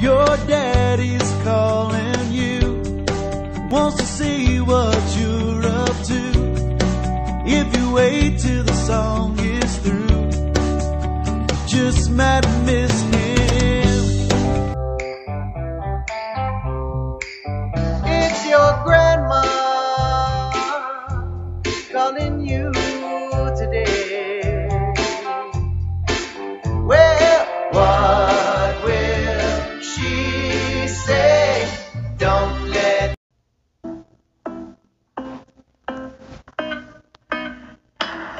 Your daddy's calling you, wants to see what you're up to. If you wait till the song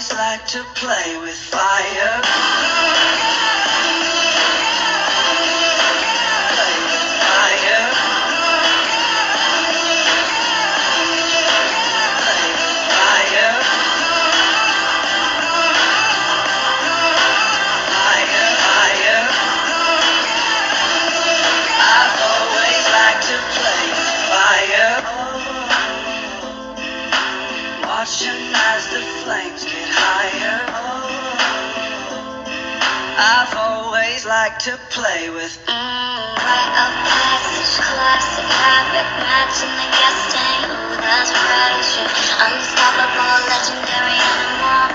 Always liked to play with fire. Watching as the flames get higher. I've always liked to play with Mm, rite of passage, classic habit, matching the gas tank. That's pressure. Unstoppable, legendary.